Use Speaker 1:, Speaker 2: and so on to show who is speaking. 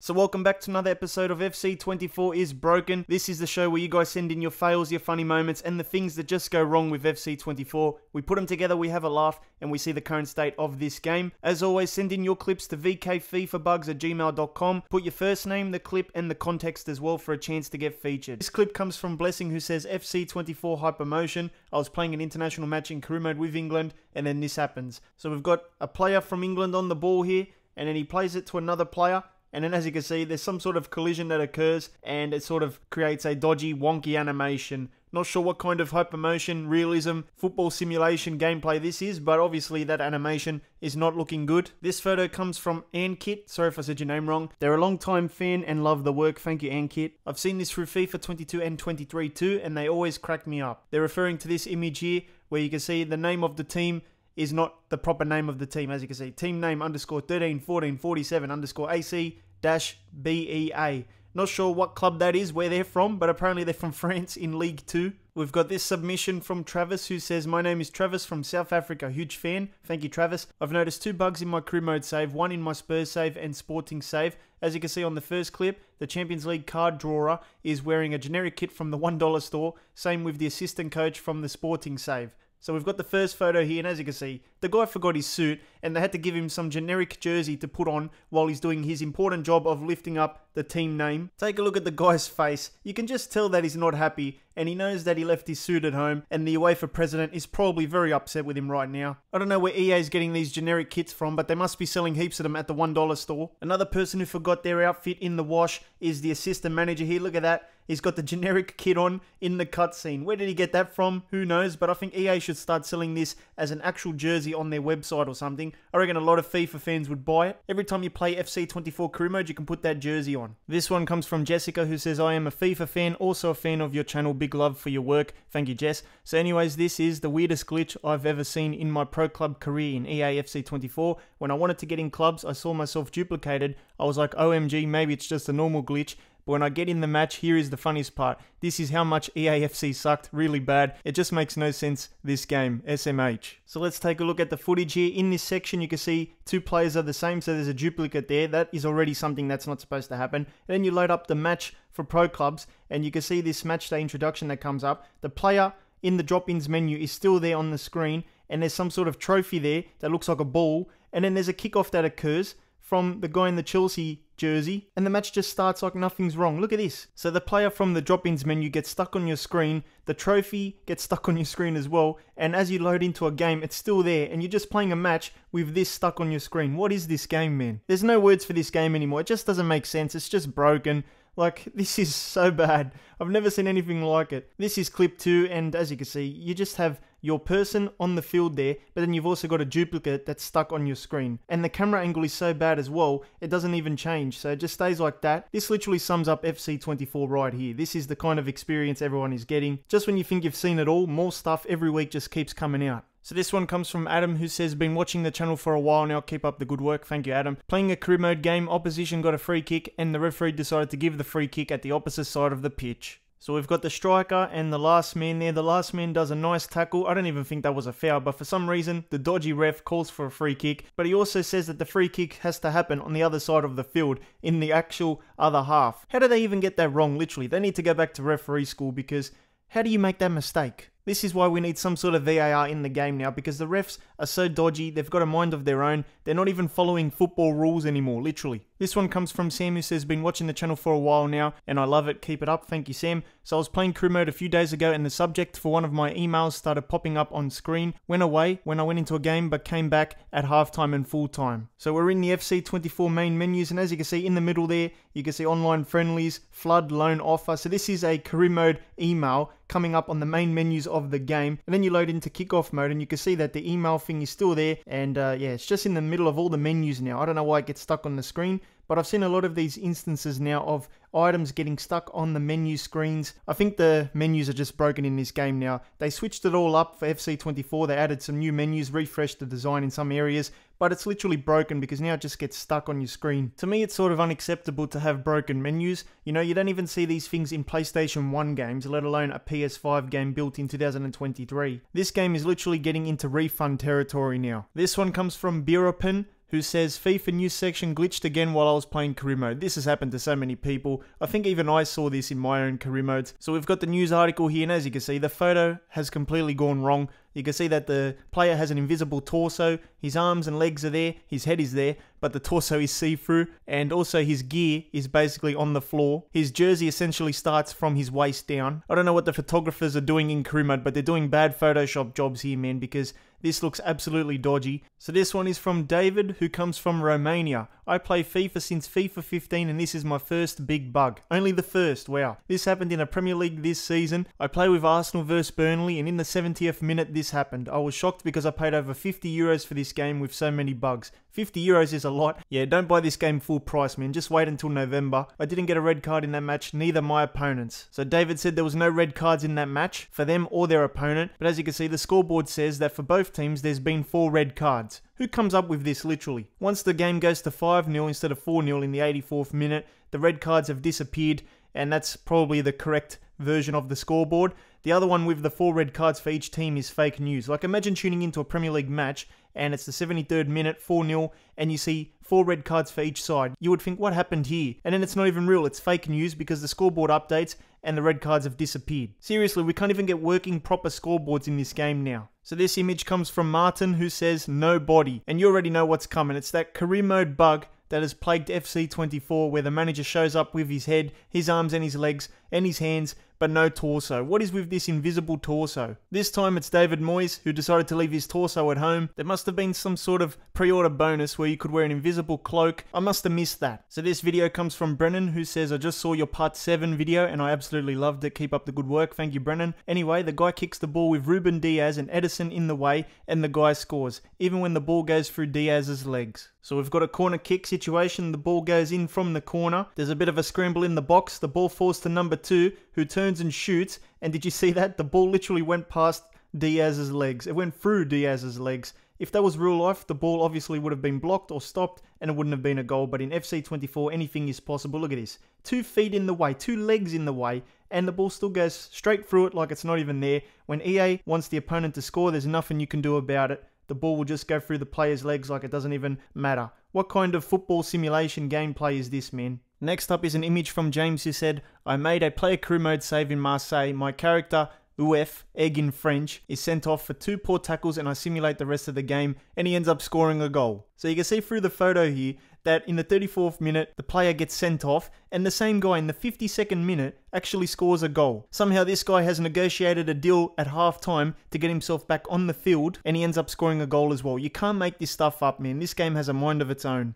Speaker 1: So welcome back to another episode of FC24 is Broken. This is the show where you guys send in your fails, your funny moments, and the things that just go wrong with FC24. We put them together, we have a laugh, and we see the current state of this game. As always, send in your clips to vkfifabugs at gmail.com. Put your first name, the clip, and the context as well for a chance to get featured. This clip comes from Blessing who says FC24 Hypermotion. I was playing an international match in career mode with England, and then this happens. So we've got a player from England on the ball here, and then he plays it to another player and then as you can see, there's some sort of collision that occurs and it sort of creates a dodgy, wonky animation. Not sure what kind of hypermotion, realism, football simulation gameplay this is, but obviously that animation is not looking good. This photo comes from Ankit. Sorry if I said your name wrong. They're a long time fan and love the work. Thank you, Ankit. I've seen this through FIFA 22 and 23 too, and they always crack me up. They're referring to this image here where you can see the name of the team is not the proper name of the team, as you can see. Team name underscore 13 14 47 underscore AC dash BEA. Not sure what club that is, where they're from, but apparently they're from France in League 2. We've got this submission from Travis who says, My name is Travis from South Africa. Huge fan. Thank you, Travis. I've noticed two bugs in my career mode save, one in my Spurs save and Sporting save. As you can see on the first clip, the Champions League card drawer is wearing a generic kit from the $1 store. Same with the assistant coach from the Sporting save. So we've got the first photo here, and as you can see, the guy forgot his suit, and they had to give him some generic jersey to put on while he's doing his important job of lifting up the team name. Take a look at the guy's face. You can just tell that he's not happy, and he knows that he left his suit at home, and the UEFA president is probably very upset with him right now. I don't know where EA is getting these generic kits from, but they must be selling heaps of them at the $1 store. Another person who forgot their outfit in the wash is the assistant manager here. Look at that. He's got the generic kit on in the cutscene. Where did he get that from? Who knows? But I think EA should start selling this as an actual jersey on their website or something. I reckon a lot of FIFA fans would buy it. Every time you play FC24 career mode, you can put that jersey on. This one comes from Jessica who says, I am a FIFA fan, also a fan of your channel. Big love for your work. Thank you, Jess. So anyways, this is the weirdest glitch I've ever seen in my pro club career in EA FC24. When I wanted to get in clubs, I saw myself duplicated. I was like, OMG, maybe it's just a normal glitch. But when I get in the match, here is the funniest part. This is how much EAFC sucked really bad. It just makes no sense, this game, SMH. So let's take a look at the footage here. In this section, you can see two players are the same, so there's a duplicate there. That is already something that's not supposed to happen. Then you load up the match for pro clubs, and you can see this match day introduction that comes up. The player in the drop-ins menu is still there on the screen, and there's some sort of trophy there that looks like a ball, and then there's a kickoff that occurs from the guy in the Chelsea jersey, and the match just starts like nothing's wrong. Look at this. So the player from the drop-ins menu gets stuck on your screen, the trophy gets stuck on your screen as well, and as you load into a game, it's still there, and you're just playing a match with this stuck on your screen. What is this game, man? There's no words for this game anymore. It just doesn't make sense. It's just broken. Like, this is so bad. I've never seen anything like it. This is clip 2, and as you can see, you just have your person on the field there, but then you've also got a duplicate that's stuck on your screen. And the camera angle is so bad as well, it doesn't even change, so it just stays like that. This literally sums up FC24 right here. This is the kind of experience everyone is getting. Just when you think you've seen it all, more stuff every week just keeps coming out. So this one comes from Adam who says, been watching the channel for a while now, keep up the good work, thank you Adam. Playing a career mode game, opposition got a free kick and the referee decided to give the free kick at the opposite side of the pitch. So we've got the striker and the last man there. The last man does a nice tackle. I don't even think that was a foul, but for some reason, the dodgy ref calls for a free kick. But he also says that the free kick has to happen on the other side of the field, in the actual other half. How do they even get that wrong, literally? They need to go back to referee school because how do you make that mistake? This is why we need some sort of VAR in the game now because the refs are so dodgy, they've got a mind of their own, they're not even following football rules anymore, literally. This one comes from Sam who says, been watching the channel for a while now and I love it, keep it up, thank you Sam. So I was playing career mode a few days ago and the subject for one of my emails started popping up on screen, went away when I went into a game but came back at halftime and full time. So we're in the FC24 main menus and as you can see in the middle there, you can see online friendlies, flood loan offer. So this is a career mode email coming up on the main menus of the game and then you load into kickoff mode and you can see that the email thing is still there and uh, yeah it's just in the middle of all the menus now I don't know why it gets stuck on the screen but I've seen a lot of these instances now of items getting stuck on the menu screens. I think the menus are just broken in this game now. They switched it all up for FC24. They added some new menus, refreshed the design in some areas, but it's literally broken because now it just gets stuck on your screen. To me, it's sort of unacceptable to have broken menus. You know, you don't even see these things in PlayStation 1 games, let alone a PS5 game built in 2023. This game is literally getting into refund territory now. This one comes from Biropin who says FIFA news section glitched again while I was playing career mode. This has happened to so many people. I think even I saw this in my own career modes. So we've got the news article here, and as you can see, the photo has completely gone wrong. You can see that the player has an invisible torso, his arms and legs are there, his head is there, but the torso is see through, and also his gear is basically on the floor. His jersey essentially starts from his waist down. I don't know what the photographers are doing in career mode, but they're doing bad Photoshop jobs here, man, because this looks absolutely dodgy. So this one is from David, who comes from Romania. I play FIFA since FIFA 15 and this is my first big bug. Only the first, wow. This happened in a Premier League this season. I play with Arsenal vs Burnley and in the 70th minute this happened. I was shocked because I paid over 50 euros for this game with so many bugs. 50 euros is a lot. Yeah, don't buy this game full price, man. Just wait until November. I didn't get a red card in that match, neither my opponents. So David said there was no red cards in that match for them or their opponent. But as you can see, the scoreboard says that for both teams, there's been four red cards. Who comes up with this literally? Once the game goes to 5 0 instead of 4 0 in the 84th minute, the red cards have disappeared, and that's probably the correct version of the scoreboard. The other one with the four red cards for each team is fake news. Like imagine tuning into a Premier League match and it's the 73rd minute, 4 0, and you see four red cards for each side. You would think, what happened here? And then it's not even real, it's fake news because the scoreboard updates and the red cards have disappeared. Seriously, we can't even get working proper scoreboards in this game now. So this image comes from Martin who says no body. And you already know what's coming. It's that career mode bug that has plagued FC24 where the manager shows up with his head, his arms and his legs and his hands but no torso. What is with this invisible torso? This time it's David Moyes who decided to leave his torso at home. There must have been some sort of pre-order bonus where you could wear an invisible cloak. I must have missed that. So this video comes from Brennan who says, I just saw your part 7 video and I absolutely loved it. Keep up the good work. Thank you, Brennan. Anyway, the guy kicks the ball with Ruben Dias and Ederson in the way and the guy scores, even when the ball goes through Dias's legs. So we've got a corner kick situation. The ball goes in from the corner. There's a bit of a scramble in the box. The ball falls to number two, who turns and shoots. And did you see that? The ball literally went past Dias's legs. It went through Dias's legs. If that was real life, the ball obviously would have been blocked or stopped and it wouldn't have been a goal. But in FC24, anything is possible. Look at this. Two feet in the way, two legs in the way, and the ball still goes straight through it like it's not even there. When EA wants the opponent to score, there's nothing you can do about it. The ball will just go through the player's legs like it doesn't even matter. What kind of football simulation gameplay is this, man? Next up is an image from James who said, I made a player career mode save in Marseille. My character, UF, egg in French, is sent off for two poor tackles and I simulate the rest of the game and he ends up scoring a goal. So you can see through the photo here that in the 34th minute, the player gets sent off, and the same guy in the 52nd minute actually scores a goal. Somehow, this guy has negotiated a deal at half time to get himself back on the field, and he ends up scoring a goal as well. You can't make this stuff up, man. This game has a mind of its own.